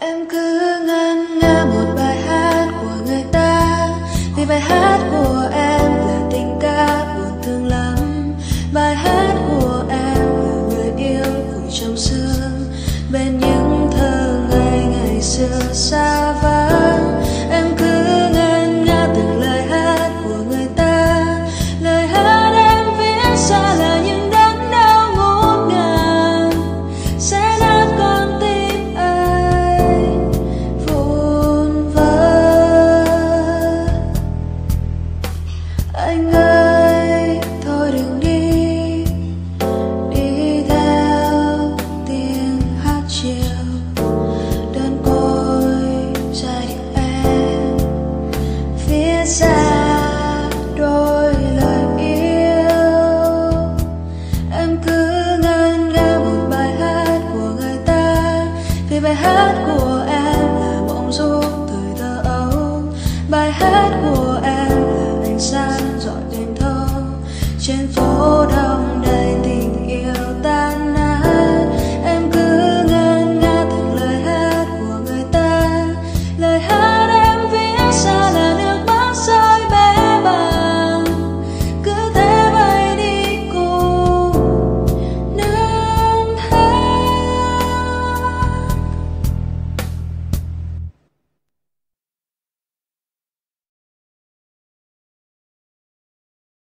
em cứ ngân nga một bài hát của người ta, vì bài hát của em là tình ca buồn thương lắm bài hát anh ơi thôi đừng đi. Đi theo tiếng hát chiều, đơn côi giai điệu em. Phía xa đôi lời yêu, em cứ ngân nga một bài hát của người ta. Vì bài hát của em là mộng du thời thơ ấu, bài hát của